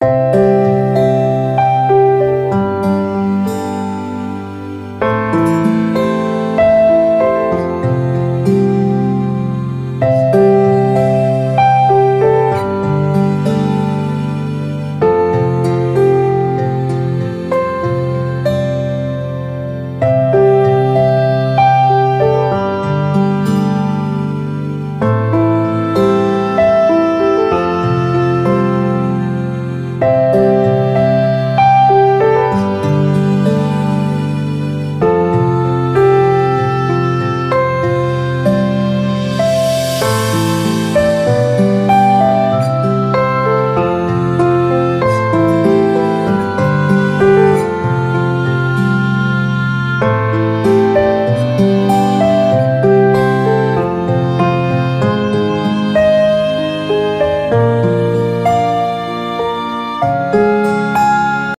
you